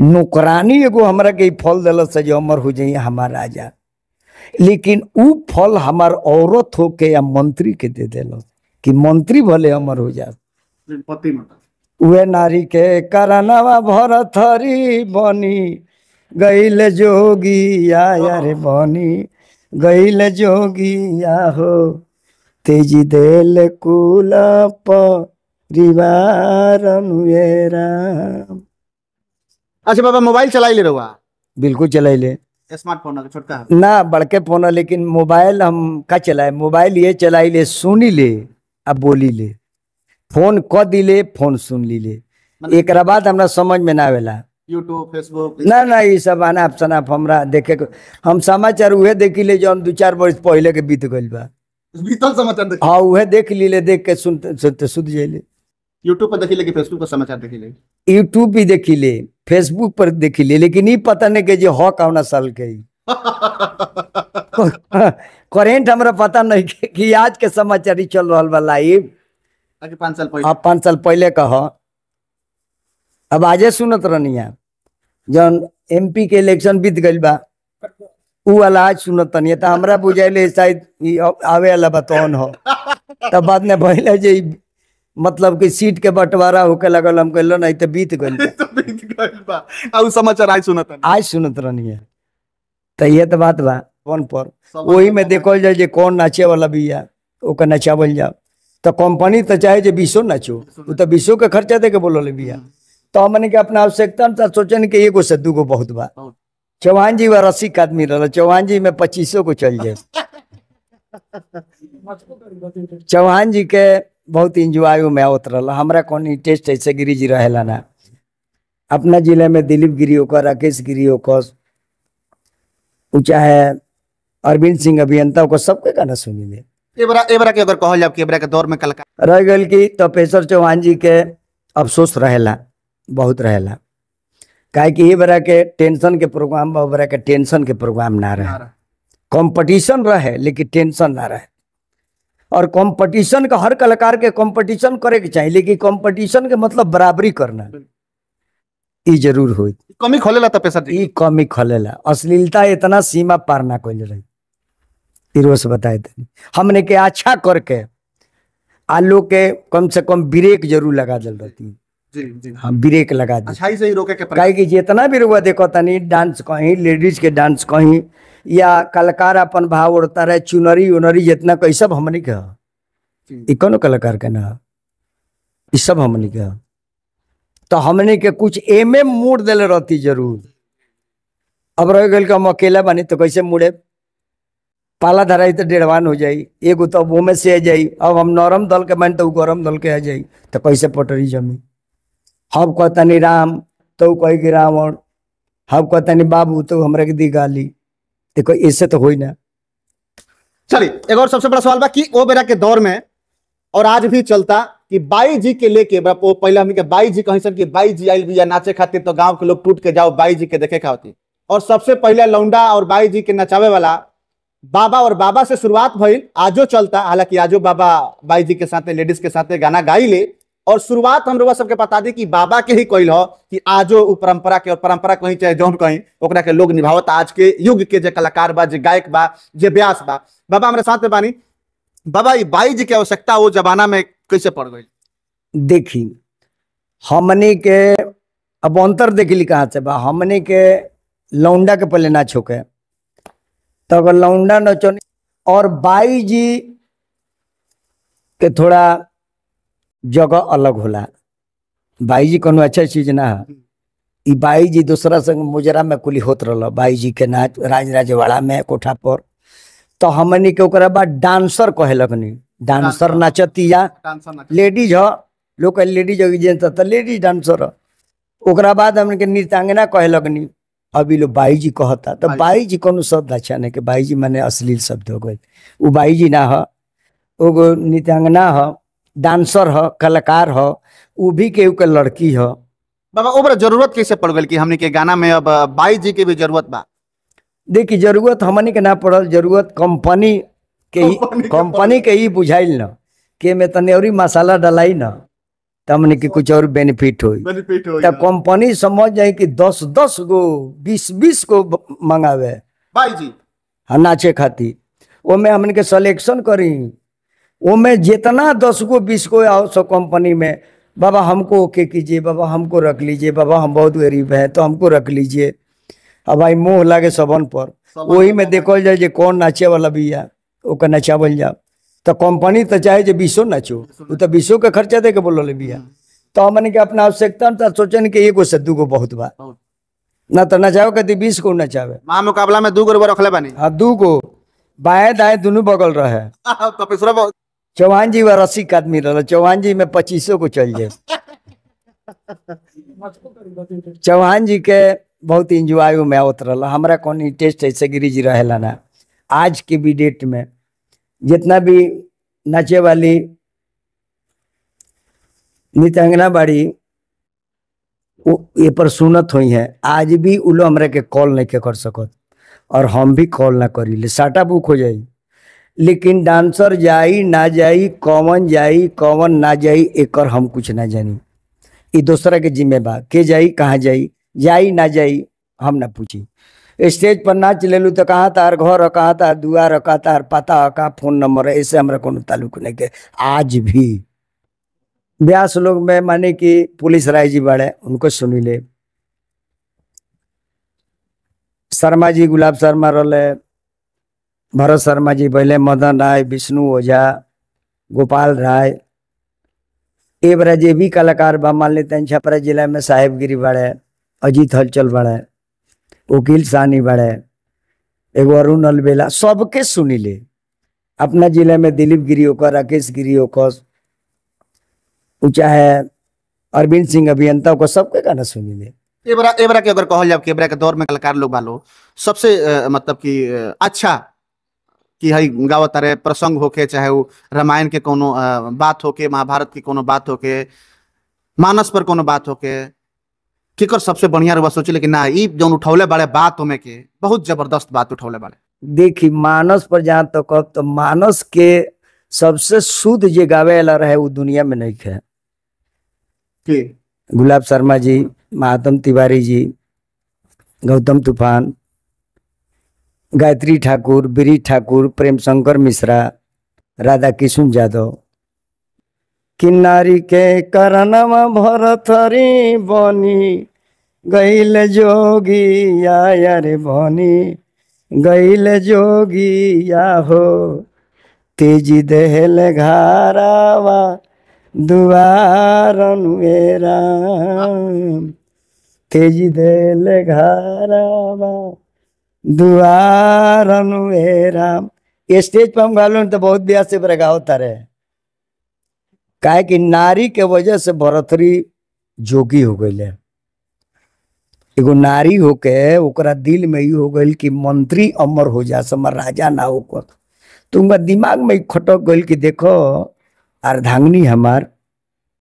नौकरानी एगो हमरा के फल दिल से जो अमर हो जाइए हमार राजा। लेकिन ऊ फल हमार औरत होके या मंत्री के दे दिल कि मंत्री भले अमर हो जा उहे नारी के करनवा भरथरी बनी गईल जोगिया यारे बनी गईल जोगिया हो तेज़ी देल कुल परिवार राम। अच्छा बाबा मोबाइल चलाई ले रहुआ बिल्कुल स्मार्टफ़ोन है, छोटका? है। ना बड़के फ़ोन है, लेकिन मोबाइल हम का चलाए? मोबाइल ये चलाई ले सुनी ले अब बोली ले। फ़ोन क दिले फ़ोन सुन ली ले। मतलब- एक बाद हमरा समझ में ना आवेला। यूट्यूब फेसबुक ना ना ये सब हमरा देखे के हम समाचार उहे देखी ले जौन दू चार वर्ष पहले के बीत गइल बा। बीतल समाचार हाँ उहे देख ली ले देख के सुनते सुनते सुध जाइले। यूट्यूब पर देखी ले कि फेसबुक पर समाचार देखी ले यूट्यूब भी देखी ले फेसबुक पर देखी ले लेकिन ई पता नहीं के जे हो कौना साल के करेंट हमरा पता नहीं के कि आज के समाचार ही चल रहा बा लाइव पाँच साल पहले। पाँच साल पहले कह अब आजे सुनत रहनिया जौन एमपी के इलेक्शन बीत गइल बा उ वाला आज सुनत तनी त हमरा बुझाइले शायद ई आवे वाला बतौन हो। तब बाद में भइले जे मतलब कि सीट के बंटवारा होके लगल हम कहलो नहीं त बीत गइल तो बीत गइल बा। आ समाचार आज सुनत। आज सुनत रहनिया त ये तो बात बा फ़ोन पर। वही में देखल जाए जे कौन नाचे वाला बिया ओकर नचावल जाओ तो कंपनी तो चाहे जे बीसो नाचो उ तो बीसो के खर्चा दे के बोलल बिया। तो हमने के अपना आवश्यकता अनुसार सोचन के एगो से दूगो बहुत बा। चौहान जी व रस्सी के आदमी रहल चौहान जी में पच्चीसो को चल जाए चौहान जी के बहुत इंजॉय में आवत रहल हमरा कौन टेस्ट ऐसे गिरी जी रहेला ना। अपना ज़िले में दिलीप गिरी होकर राकेश गिरी होकर चाहे अरविंद सिंह अभियंता को सबके गाना सुनी ले। एबरा एबरा के अगर कहल जाए एबरा के दौर में कलाकार रह गल कि तपेश्वर चौहान जी के अफसोस रहेला बहुत रहेला। काहे कि ये बरा के टेंशन के प्रोग्राम बरा के टेंशन के प्रोग्राम ना रहे। कंपटीशन रहे। लेकिन टेंशन ना रहे। और कंपटीशन का हर कलाकार के कंपटीशन करे के चाहिए लेकिन कंपटीशन के मतलब बराबरी करना। ई ज़रूर हो कमी खोलेला त पैसा कमी ई कमी खलेला। अश्लीलता इतना सीमा पार ना कोई रही। तिरोस बताए थे। हमने के अच्छा करके आलू के कम से कम ब्रेक ज़रूर लगा दल रहती। जी जी। हाँ ब्रेक लगा दी। अच्छाई से ही रोके के काहे कि जितना भी रुआ देखो तनी डांस कहीं लेडीज़ के डांस कहीं या कलाकार अपन भाव उड़ता रहे चुनरी उनरी जितना कोई सब हमने के। जी। कलाकार के ना। ई सब हमने के तो हमने के कुछ एमे मूड देले रहती ज़रूर। अब रह गल हम अकेला बनी तो कैसे मुड़े? पाला धराई तो डेढ़वान हो जाई एगो तो वो में से आ जाई। अब हम नरम दल के बनी तो गरम दल के आ जाई। तो कैसे पटरी जमी? हम कहतनी, राम तो कही कि रावण, हम कहतनी, बाबू तो हमरा के दी गाली देखो, ऐसे तो होई ना। चलिए, एक और सबसे बड़ा सवाल बा कि ओ बेरा के दौर में और आज भी चलता कि बाई जी के लेके वो पहले हमनी के बाई जी कहीं सन कि बाई जी आइल बिया नाचे खातिर तो गाँव के लोग टूट के जाओ बाई जी के देखे खातिर। और सबसे पहले लौंडा और बाई जी के नचावे वाला बाबा और बाबा से शुरुआत भइल, आजो चलता। हालाँकि आजो बाबा बाई जी के साथ, लेडीज़ के साथ गाना गाई ले और शुरुआत हम लोग सबके बता दी कि बाबा के ही कोई हो, कि आजो उ परंपरा के और परंपरा कहीं चाहे जौन कहीं, ओकरा के लोग निभावत आज के युग के जे कलाकार बा, जे गायक बा, जे व्यास बा। बाबा हमारे साथ में बानी। बाबा ये बाई जी की आवश्यकता वो जमाना में कैसे पड़ गई देखी, हमने के, अब अंतर देखली कहाँ से बा, हमने के लौंडा के पहले ना छोके। तो लौंडा नचो और बाई जी के थोड़ा जगह अलग होला। बाई जी कोनो अच्छा चीज़ ना है। ई बाई जी दूसरा संग मुजरा में कुली होत रहल। बाई जी के नाच राज राजवाड़ा में कोठा पर तो हमनी के ओकरा बाद डांसर कहे लगनी डांसर। नाचतिया। लेडीज़ ह। लोग लेडीज़ जेंट्स त लेडीज़ डांसर ह। ओकरा बाद हमने के नृत्यांगना कहे लगनी अभी लोग बाई जी कहता। तो बाई। जी कोनो शब्द अच्छा नहीं के बाई जी माने अश्लील शब्द हो गए। उ बाई जी ना ह। एगो नृत्यांगना ह। डांसर ह कलाकार ह उ भी केहू के लड़की ह। बाबा ओबरा ज़रूरत कैसे पड़ गई कि हमने के गाना में अब बाई जी की भी ज़रूरत बा? देखी ज़रूरत हमनी के ना पड़ल ज़रूरत कंपनी के ही कंपनी के के ही बुझाइल न के में तने औरी मसाला डलाई न तो हमने के कुछ और बेनिफिट हुई। बेनिफिट हो तो कंपनी समझ जाए कि दस दस गो बीस बीस गो ब- मंगावे। भाई जी। हाँ नाचे खातिर। ओमे हमन के सिलेक्शन करी। ओमे जितना दस गो बीस गो आओ सब कंपनी में बाबा हमको ओके कीजिए बाबा हमको रख लीजिए बाबा हम बहुत गरीब हैं तो हमको रख लीजिए। अब भाई मुँह लागे सबन पर। वही में देखल जाए जे कौन नाचे वाला बिया ओकर नचावल जाओ तो कंपनी तो चाहे जे बीसो नाचो वो तो बीसो के खर्चा दे के बोलल बिया तो हमन के अपना आवश्यकता तो सोचन के एगो से दूगो बहुत बा। बहुत। ना तो नचाओ कहती बीस को नचावे। महा मुकाबला में दू गो रखले बानी। हाँ दूगो। बाएँ दाएँ दोनों बगल रहे। तो चौहान जी व रस्सी का आदमी रहा चौहान जी में पच्चीसों को चल जाए चौहान जी के बहुत इंजॉय में आवत रहा हमारा कौन इंटरेस्ट ऐसे गिरी जी रहेला ना। आज के भी डेट में जितना भी नाचे वाली नृत्यांगना बाड़ी वो ये पर सुनत हुई है। आज भी उ लोग हमरा के कॉल नहीं के कर सकत और हम भी कॉल ना करी ले। साटा बुक हो जाई लेकिन डांसर जाई, ना जाई, कौन जाई, कौन ना जाई एकर हम कुछ ना जानी। ई दूसरा के जिम्मे बा के जाई, कहाँ जाई जाई, ना जाई, हम ना पूछी। स्टेज पर नाच लेलू तो कहाँ तार घर, कहाँ तार दुआर, कहाँ तार पता, कहाँ फ़ोन नंबर, ऐसे हमारा कोनो ताल्लुक नहीं के। आज भी ब्यास लोग में माने कि पुलिस राय जी बड़े, उनको सुनी ले। शर्मा जी, गुलाब शर्मा रहे भरत शर्मा जी, पहले मदन राय, विष्णु ओझा, गोपाल राय ए बरा जे भी कलाकार बा मान लेते हैं छपरा जिला में साहेबगिरी बड़े अजीत हलचल बड़े वकील सानी बड़े एगो अरुण अलबेला, सबके सुनी ले अपना ज़िले में दिलीप गिरी होकर, राकेश गिरी होकर चाहे अरविंद सिंह अभियंता को सबके गाना सुनी ले एबरा एबरा के अगर कहल जाए एबरा के दौर में कलाकार लोग बालो, सबसे मतलब कि अच्छा कि हई गावत रहे प्रसंग होके चाहे वो रामायण के कोनो बात होके महाभारत के कोनो बात होके मानस पर कोनो बात होके केकर सबसे बढ़िया रुआ सोचे लेकिन ना ई जौन उठौले बाड़े बात होमे के बहुत ज़बरदस्त बात उठौले बाड़े। देखी मानस पर जहाँ तक तो, तो मानस के सबसे शुद्ध जे गावे वाला रहे वो दुनिया में नहीं है कि? गुलाब शर्मा जी महात्म तिवारी जी गौतम तूफ़ान गायत्री ठाकुर, बीरी ठाकुर प्रेम शंकर मिश्रा राधा किशुन यादव किन्नारी के करनवा भरथरी बनी गईल जोगी या रे बनी गईल जोगी या हो तेज़ी देहल घारावा, दुआरन मेरा तेज़ी देल घारावा दुआरन मेरा ये स्टेज पर हम गालो तो बहुत ब्याह से बड़ा गाओ तारे काहे कि नारी के वजह से भरतरी जोगी हो गई एगो नारी होके ओकरा दिल में ई हो गई कि मंत्री अमर हो जा, समर राजा ना होकर तो उनका दिमाग में खटक गई कि देखो, अर्धांगनी हमार